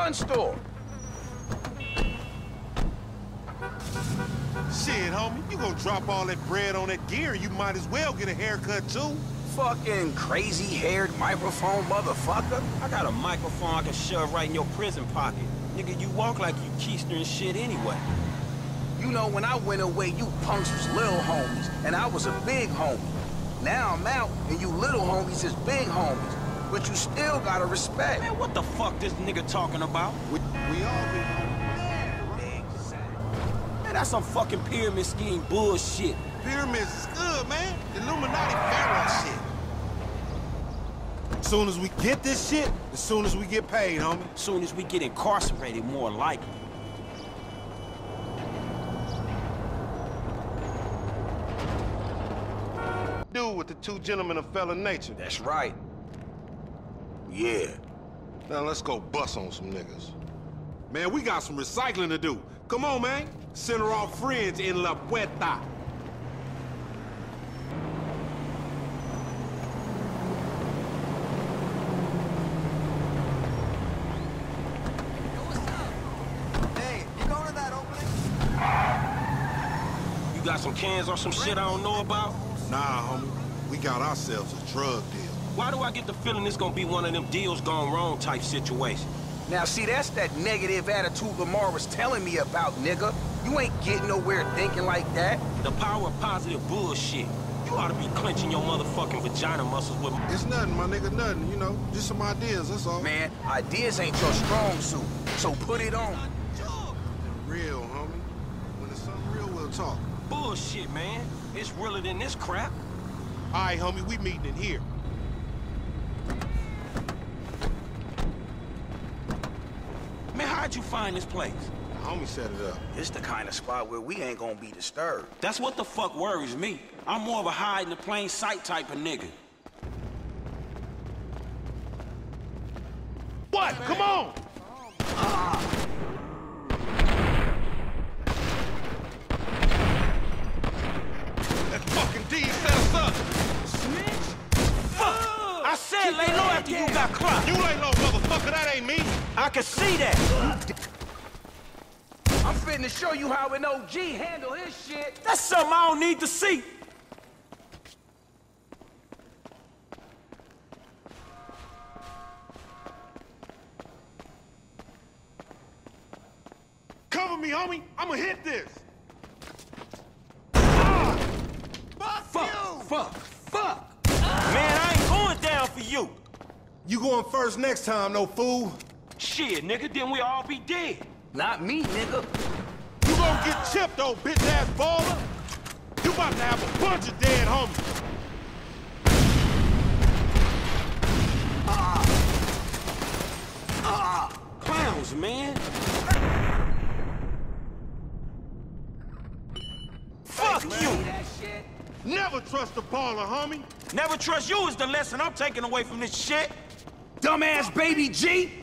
gun store. Shit, homie, you gonna drop all that bread on that gear, you might as well get a haircut too. Fucking crazy-haired microphone motherfucker. I got a microphone I can shove right in your prison pocket. Nigga, you walk like you keister and shit anyway. You know, when I went away, you punks was little homies, and I was a big homie. Now I'm out, and you little homies is big homies. But you still gotta respect. Man, what the fuck this nigga talking about? We, we all big homie. Man, that's some fucking pyramid scheme bullshit. Pyramids is good, man. Illuminati pharaoh shit. Soon as we get this shit, as soon as we get paid, homie. As Soon as we get incarcerated, more likely. Dude with the two gentlemen of felon nature. That's right. Yeah. Now let's go bust on some niggas. Man, we got some recycling to do. Come on, man. Send her off friends in La Puerta. Hey, you going to that opening? You got some cans or some shit I don't know about? Nah, homie. We got ourselves a drug deal. Why do I get the feeling this gonna be one of them deals gone wrong type situations? Now, see, that's that negative attitude Lamar was telling me about, nigga. You ain't getting nowhere thinking like that. The power of positive bullshit. You ought to be clenching your motherfucking vagina muscles with It's nothing, my nigga, nothing. You know, just some ideas, that's all. Man, ideas ain't your strong suit, so put it on. Real, homie. When it's something real, we'll talk. bullshit, man. It's realer than this crap. All right, homie, we meeting in here. Man, how'd you find this place? The homie set it up. It's the kind of spot where we ain't gonna be disturbed. That's what the fuck worries me. I'm more of a hide in the plain sight type of nigga. What? Come on! That fucking D set us up! Fuck! I said lay low after you got clocked. You lay low, motherfucker, that ain't me! I can see that. I'm finna show you how an OG handle his shit. That's something I don't need to see. Cover me, homie! I'ma hit this! Fuck, fuck, fuck. Ah. Man, I ain't going down for you. You going first next time, no fool. Shit, nigga, then we all be dead. Not me, nigga. You gonna get chipped, old bitch-ass baller! You about to have a bunch of dead homies! Ah. Ah. Clowns, man. Fuck you. Never trust a baller, homie! Never trust you is the lesson I'm taking away from this shit. Dumbass baby G.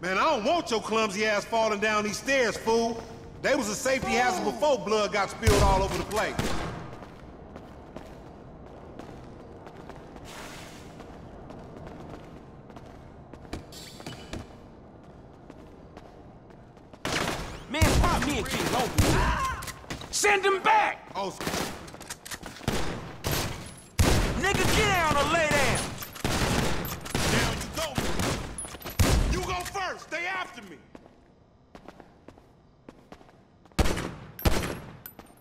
Man, I don't want your clumsy ass falling down these stairs, fool. They was a safety hazard before blood got spilled all over the place. Man, pop me and get over. Send him back. Oh, Nigga, get down or lay down. down you go. You go first. Stay after me.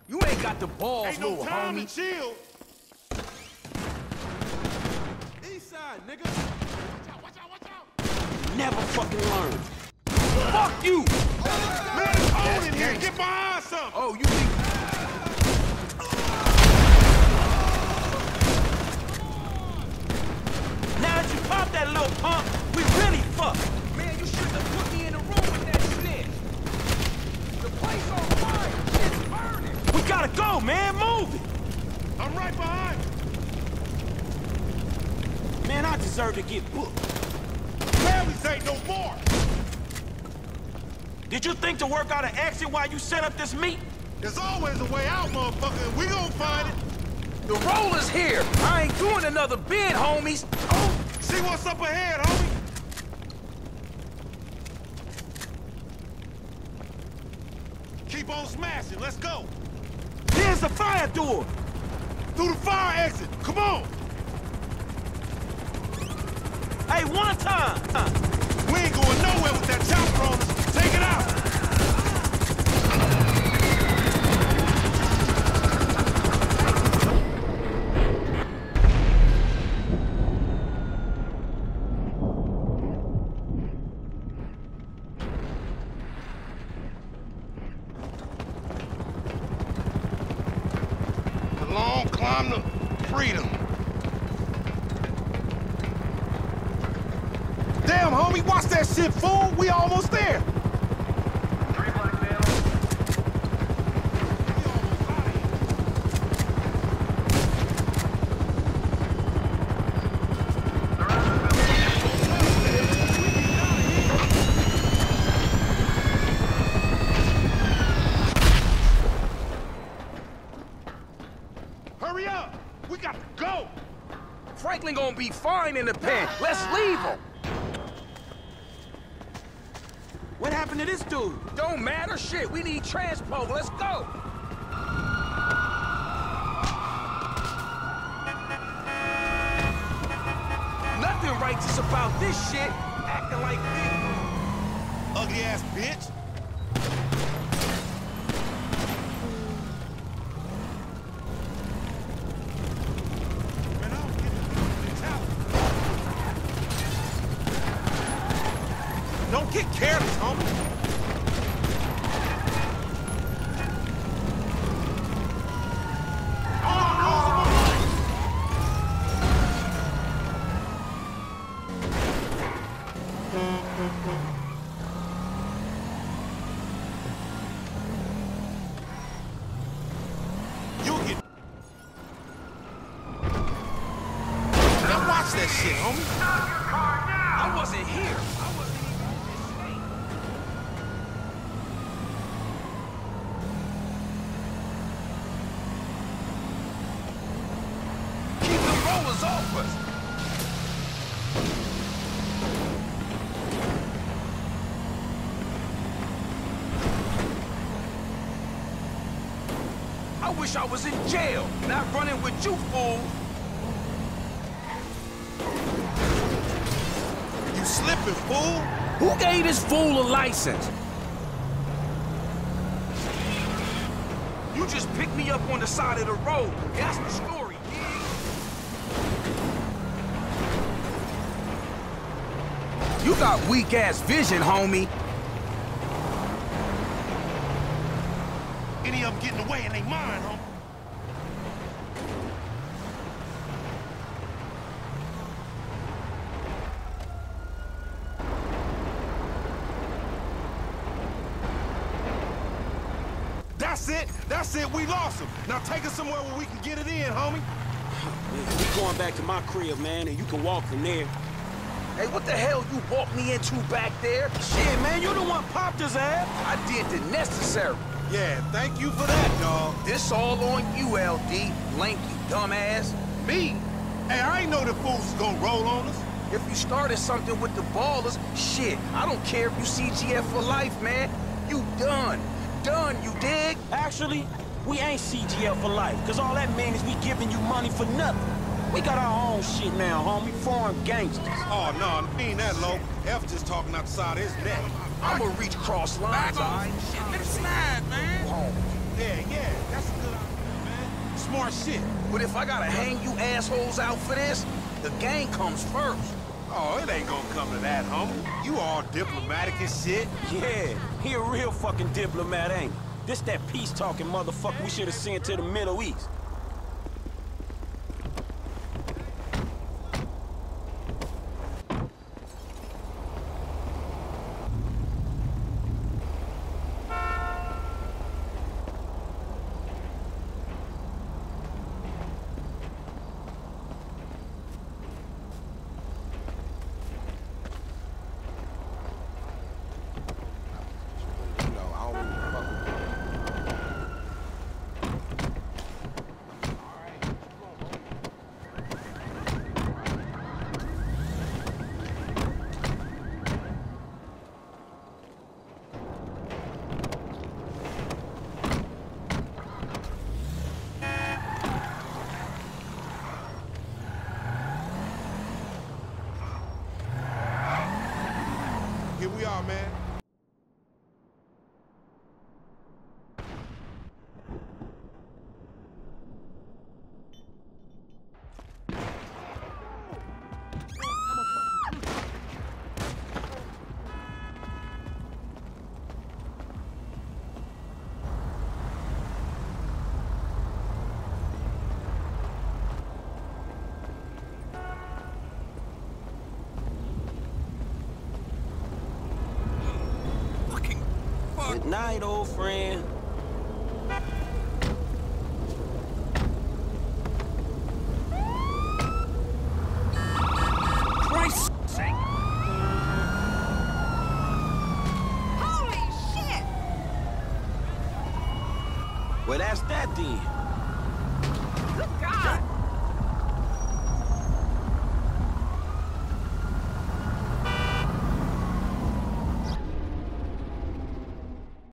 You ain't got the balls, Ain't no little time homie. to chill. East side, nigga. Never fucking learn. Fuck you. Man, it's cold in here. Get behind something. Oh, you think... Now that you pop that little pump, we really fucked. We gotta go, man. Move it. I'm right behind you. Man, I deserve to get booked. Families ain't no more. Did you think to work out an exit while you set up this meet? There's always a way out, motherfucker, we gonna find it. The roller's here. I ain't doing another bid, homies. Oh, see what's up ahead, homie. Keep on smashing. Let's go. There's the fire door! Through the fire exit. Come on. Hey, one time! We ain't going nowhere with that chopper on us. Take it out. Homie, watch that shit, fool. We almost there. Hurry up! We got to go! Franklin gonna be fine in the pen. Let's leave him. What happened to this dude? Don't matter shit. We need transpo. Let's go. Nothing righteous about this shit. Acting like big. Ugly ass bitch. Don't get careless, homie. I wish I was in jail, not running with you fools. You slipping, fool. Who gave this fool a license? You just picked me up on the side of the road. That's the story, dig? You got weak-ass vision, homie. Any of them getting away and they mine, homie. That's it. That's it. We lost him. Now take us somewhere where we can get it in, homie. Man, we going back to my crib, man, and you can walk from there. Hey, what the hell you walked me into back there? Shit, man, you the one popped his ass. I did the necessary. Yeah, thank you for that, dog. This all on you, LD, lanky dumbass. Me? Hey, I ain't know the fools was gonna roll on us. If you started something with the ballers, shit, I don't care if you CGF for life, man. You done. Done, you dig? Actually, we ain't CGF for life, cause all that means is we giving you money for nothing. We got our own shit now, homie. Foreign gangsters. Oh, no, he ain't that low. F just talking outside his neck. I'ma reach cross lines, alright? Let it slide, man. Home. Yeah, yeah, that's a good idea, man. Smart shit. But if I gotta hang you assholes out for this, the gang comes first. Oh, it ain't gonna come to that, homie. You all diplomatic and shit. Yeah, he a real fucking diplomat, ain't he? This that peace-talking motherfucker we should have sent to the Middle East. here we are, man. Night, old friend. Christ's. Holy shit! Well, that's that then.